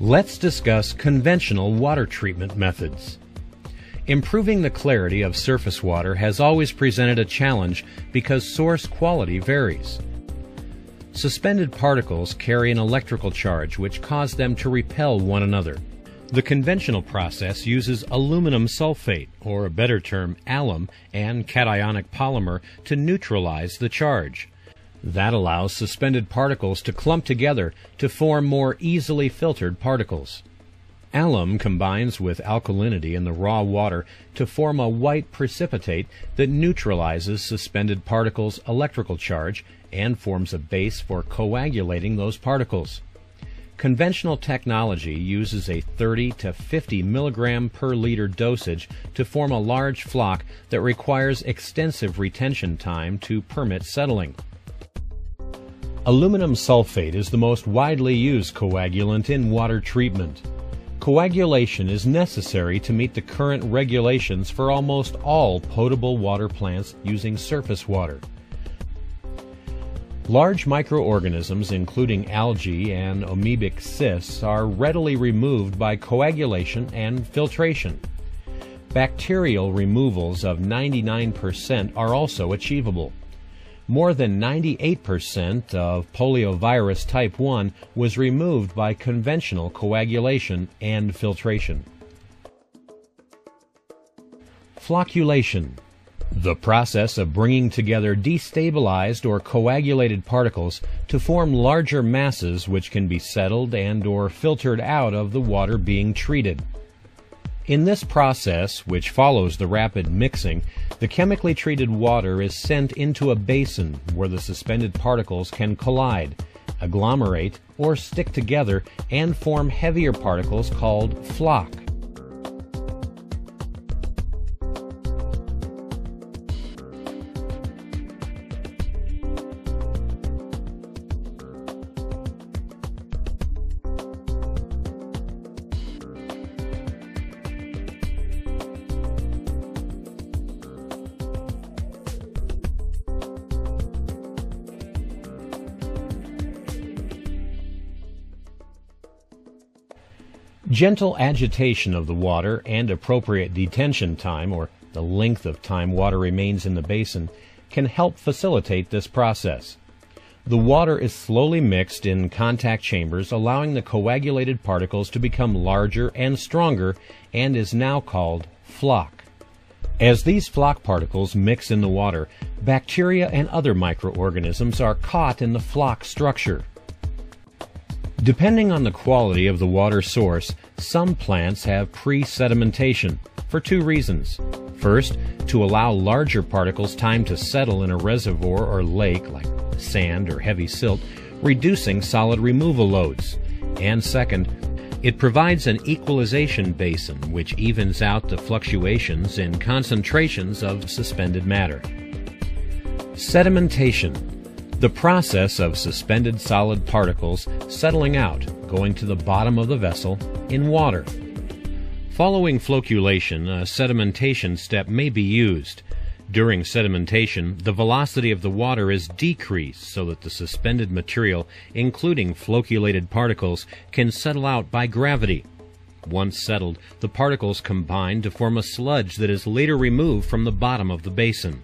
Let's discuss conventional water treatment methods. Improving the clarity of surface water has always presented a challenge because source quality varies. Suspended particles carry an electrical charge which cause them to repel one another. The conventional process uses aluminum sulfate, or a better term, alum, and cationic polymer to neutralize the charge. That allows suspended particles to clump together to form more easily filtered particles. Alum combines with alkalinity in the raw water to form a white precipitate that neutralizes suspended particles' electrical charge and forms a base for coagulating those particles. Conventional technology uses a 30 to 50 milligram per liter dosage to form a large flock that requires extensive retention time to permit settling. Aluminum sulfate is the most widely used coagulant in water treatment. Coagulation is necessary to meet the current regulations for almost all potable water plants using surface water. Large microorganisms, including algae and amoebic cysts, are readily removed by coagulation and filtration. Bacterial removals of 99% are also achievable. More than 98% of poliovirus type 1 was removed by conventional coagulation and filtration. Flocculation. The process of bringing together destabilized or coagulated particles to form larger masses which can be settled and or filtered out of the water being treated. In this process, which follows the rapid mixing, the chemically treated water is sent into a basin where the suspended particles can collide, agglomerate, or stick together and form heavier particles called flock. Gentle agitation of the water and appropriate detention time, or the length of time water remains in the basin, can help facilitate this process. The water is slowly mixed in contact chambers, allowing the coagulated particles to become larger and stronger, and is now called flock. As these flock particles mix in the water, bacteria and other microorganisms are caught in the flock structure. Depending on the quality of the water source, some plants have pre-sedimentation for two reasons. First, to allow larger particles time to settle in a reservoir or lake like sand or heavy silt, reducing solid removal loads. And second, it provides an equalization basin which evens out the fluctuations in concentrations of suspended matter. Sedimentation the process of suspended solid particles settling out, going to the bottom of the vessel, in water. Following flocculation, a sedimentation step may be used. During sedimentation, the velocity of the water is decreased so that the suspended material, including flocculated particles, can settle out by gravity. Once settled, the particles combine to form a sludge that is later removed from the bottom of the basin.